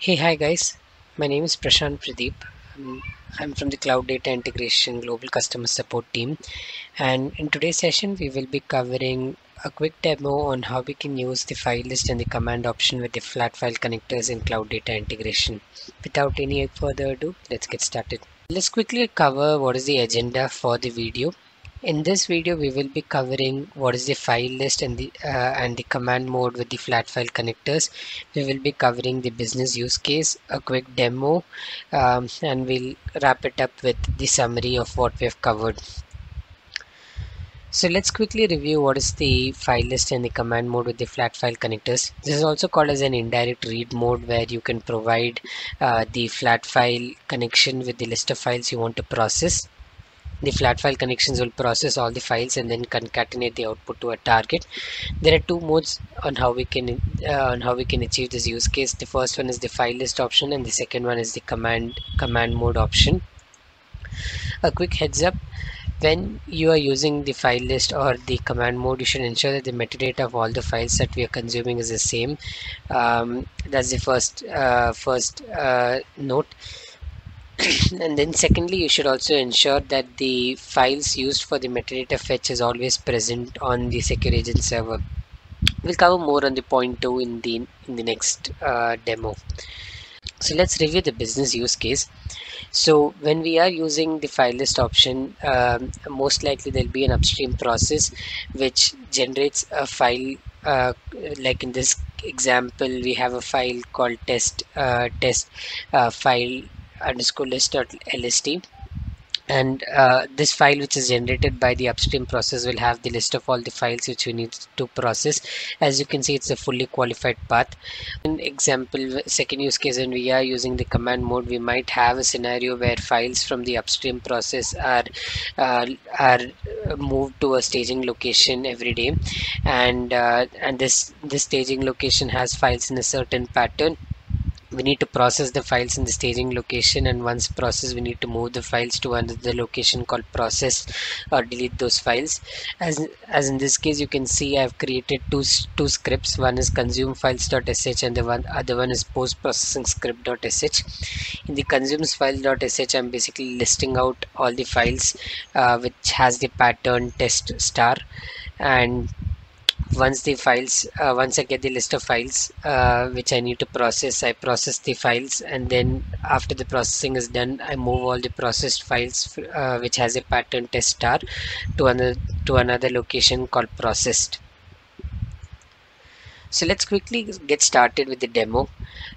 Hey, hi guys. My name is Prashant Pradeep. Um, I'm from the Cloud Data Integration Global Customer Support team. And in today's session, we will be covering a quick demo on how we can use the file list and the command option with the flat file connectors in Cloud Data Integration. Without any further ado, let's get started. Let's quickly cover what is the agenda for the video. In this video, we will be covering what is the file list and the uh, and the command mode with the flat file connectors. We will be covering the business use case, a quick demo, um, and we'll wrap it up with the summary of what we have covered. So let's quickly review what is the file list and the command mode with the flat file connectors. This is also called as an indirect read mode where you can provide uh, the flat file connection with the list of files you want to process the flat file connections will process all the files and then concatenate the output to a target. There are two modes on how we can uh, on how we can achieve this use case. The first one is the file list option and the second one is the command command mode option. A quick heads up when you are using the file list or the command mode you should ensure that the metadata of all the files that we are consuming is the same. Um, that's the first uh, first uh, note and then secondly you should also ensure that the files used for the metadata fetch is always present on the secure agent server. We'll cover more on the point two in the in the next uh, demo. So let's review the business use case. So when we are using the file list option um, most likely there'll be an upstream process which generates a file uh, like in this example we have a file called test uh, test uh, file underscore list.lst and uh, this file which is generated by the upstream process will have the list of all the files which we need to process. As you can see it's a fully qualified path. In example second use case when we are using the command mode we might have a scenario where files from the upstream process are uh, are moved to a staging location every day. And uh, and this this staging location has files in a certain pattern we need to process the files in the staging location and once processed we need to move the files to another location called process or delete those files. As as in this case you can see I've created two two scripts. One is consume files.sh and the one other one is post processing script.sh in the consumes file.sh I'm basically listing out all the files uh, which has the pattern test star and once the files uh, once I get the list of files uh, which I need to process I process the files and then after the processing is done I move all the processed files uh, which has a pattern test star to another to another location called processed. So let's quickly get started with the demo.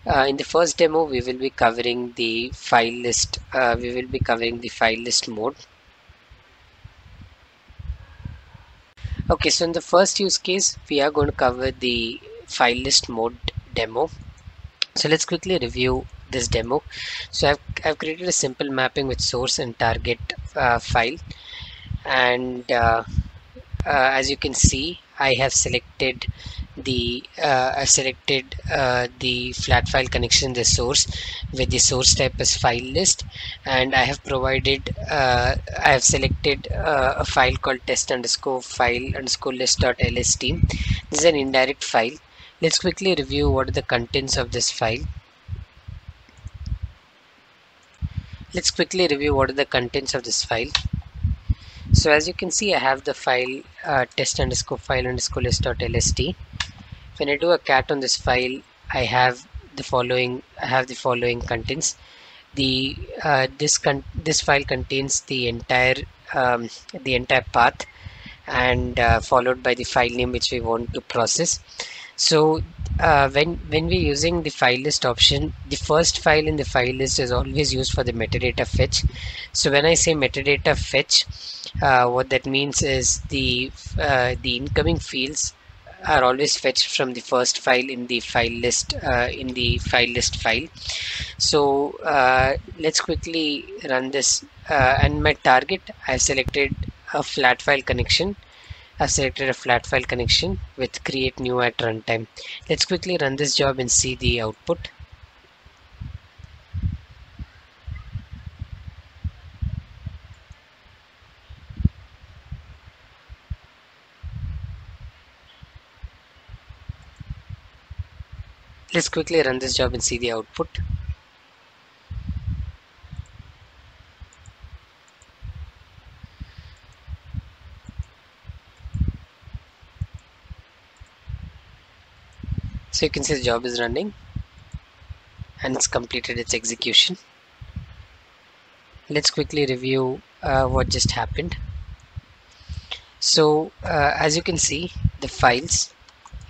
Uh, in the first demo we will be covering the file list uh, we will be covering the file list mode okay so in the first use case we are going to cover the file list mode demo. So let's quickly review this demo. So I've, I've created a simple mapping with source and target uh, file. And uh, uh, as you can see I have selected the uh, I selected uh, the flat file connection the source with the source type as file list. And I have provided uh, I have selected uh, a file called test underscore file underscore list dot lst this is an indirect file. Let's quickly review what are the contents of this file. Let's quickly review what are the contents of this file. So as you can see I have the file uh, test underscore file underscore list.lst when I do a cat on this file I have the following I have the following contents. The uh, this con this file contains the entire um, the entire path and uh, followed by the file name which we want to process. So uh, when when we're using the file list option the first file in the file list is always used for the metadata fetch. So when I say metadata fetch uh, what that means is the uh, the incoming fields are always fetched from the first file in the file list uh, in the file list file. So uh, let's quickly run this. Uh, and my target I've selected a flat file connection. I've selected a flat file connection with create new at runtime. Let's quickly run this job and see the output let's quickly run this job and see the output. So you can see the job is running and it's completed its execution. Let's quickly review uh, what just happened. So uh, as you can see the files.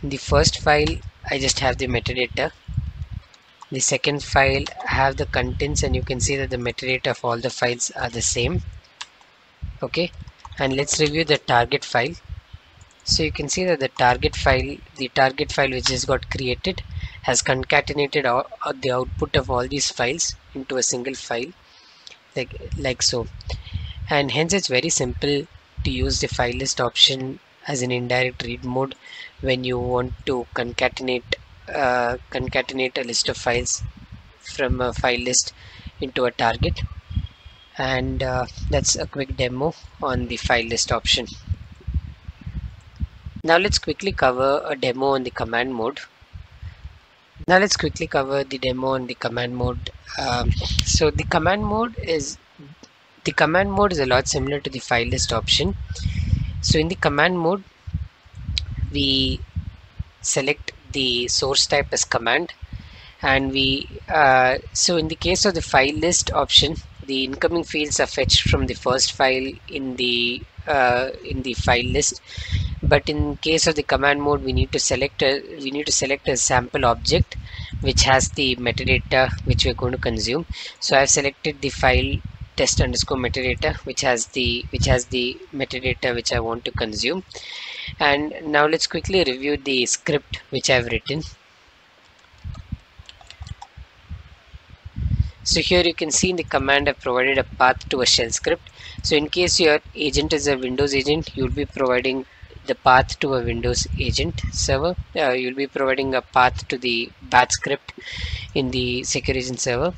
In the first file I just have the metadata. The second file have the contents and you can see that the metadata of all the files are the same. Okay? And let's review the target file. So you can see that the target file the target file which has got created has concatenated all, uh, the output of all these files into a single file like like so. And hence it's very simple to use the file list option as an indirect read mode when you want to concatenate uh, concatenate a list of files from a file list into a target and uh, that's a quick demo on the file list option now let's quickly cover a demo on the command mode. Now let's quickly cover the demo on the command mode. Um, so the command mode is the command mode is a lot similar to the file list option. So in the command mode, we select the source type as command. And we uh, so in the case of the file list option the incoming fields are fetched from the first file in the uh, in the file list. But in case of the command mode we need to select a we need to select a sample object which has the metadata which we're going to consume. So I've selected the file test underscore metadata which has the which has the metadata which I want to consume. And now let's quickly review the script which I've written. So here you can see in the command I've provided a path to a shell script. So in case your agent is a Windows agent you'll be providing the path to a Windows agent server. Uh, you'll be providing a path to the bash script in the secure agent server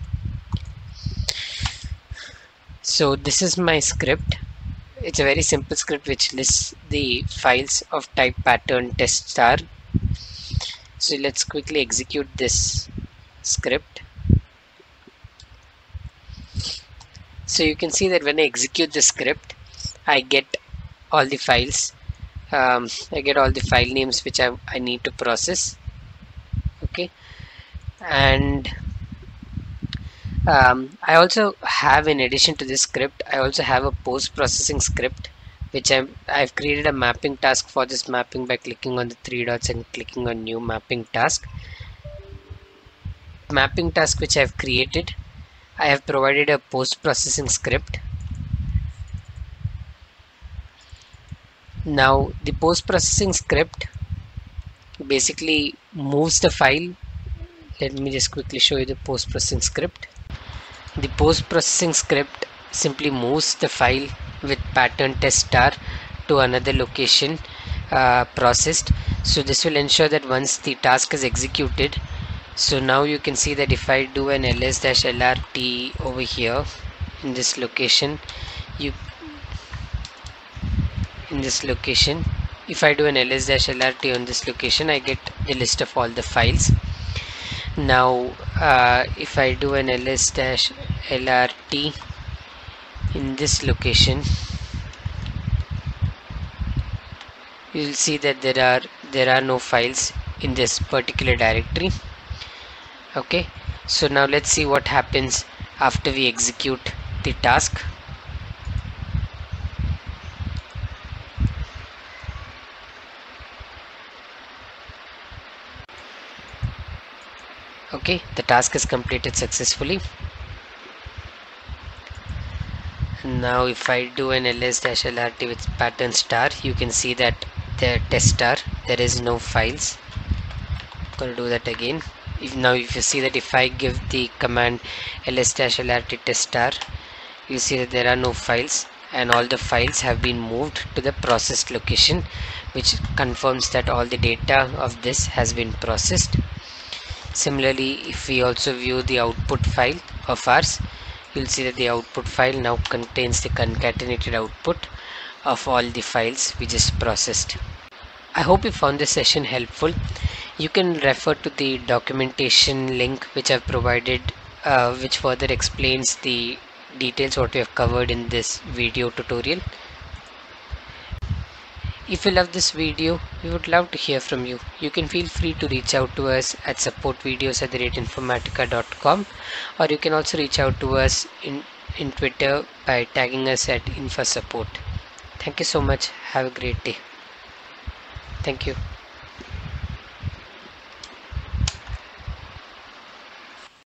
so this is my script. It's a very simple script which lists the files of type pattern test star. So let's quickly execute this script. So you can see that when I execute the script I get all the files. Um, I get all the file names which I, I need to process. Okay. And um, I also have in addition to this script I also have a post-processing script which i I've created a mapping task for this mapping by clicking on the three dots and clicking on new mapping task. Mapping task which I've created I have provided a post-processing script. Now the post-processing script basically moves the file. Let me just quickly show you the post-processing script the post-processing script simply moves the file with pattern test star to another location uh, processed. So this will ensure that once the task is executed so now you can see that if I do an ls-lrt over here in this location you in this location if I do an ls-lrt on this location I get the list of all the files now uh, if I do an ls-lrt in this location you will see that there are there are no files in this particular directory. Okay. So now let's see what happens after we execute the task okay the task is completed successfully. Now if I do an ls-lrt with pattern star you can see that the test star there is no files. I'm gonna do that again. If now if you see that if I give the command ls-lrt test star you see that there are no files and all the files have been moved to the processed location which confirms that all the data of this has been processed similarly if we also view the output file of ours you'll see that the output file now contains the concatenated output of all the files we just processed. I hope you found this session helpful. You can refer to the documentation link which I've provided uh, which further explains the details what we have covered in this video tutorial if you love this video we would love to hear from you. You can feel free to reach out to us at supportvideos at the or you can also reach out to us in in twitter by tagging us at infosupport thank you so much. Have a great day. Thank you